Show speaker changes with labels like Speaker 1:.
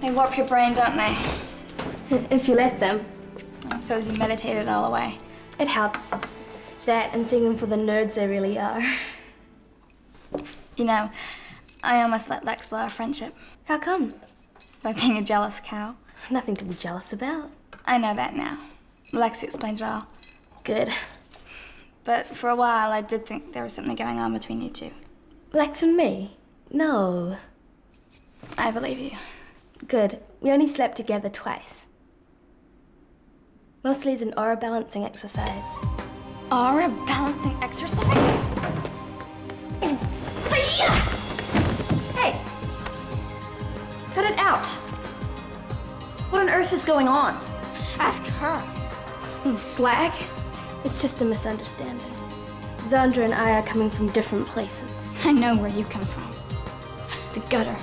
Speaker 1: They warp your brain, don't they?
Speaker 2: If you let them.
Speaker 1: I suppose you meditate it all away.
Speaker 2: It helps. That and seeing them for the nerds they really are.
Speaker 1: You know, I almost let Lex blow our friendship
Speaker 2: How come?
Speaker 1: by being a jealous cow.
Speaker 2: Nothing to be jealous about.
Speaker 1: I know that now. Lex explained it all.
Speaker 2: Good.
Speaker 1: But for a while, I did think there was something going on between you two.
Speaker 2: Lex and me? No.
Speaker 1: I believe you.
Speaker 2: Good. We only slept together twice. Mostly as an aura balancing exercise.
Speaker 1: Aura balancing exercise?
Speaker 3: Hey! Cut it out! What on earth is going on?
Speaker 1: Ask her.
Speaker 2: Slag? It's just a misunderstanding. Zandra and I are coming from different places.
Speaker 1: I know where you come from. The gutter.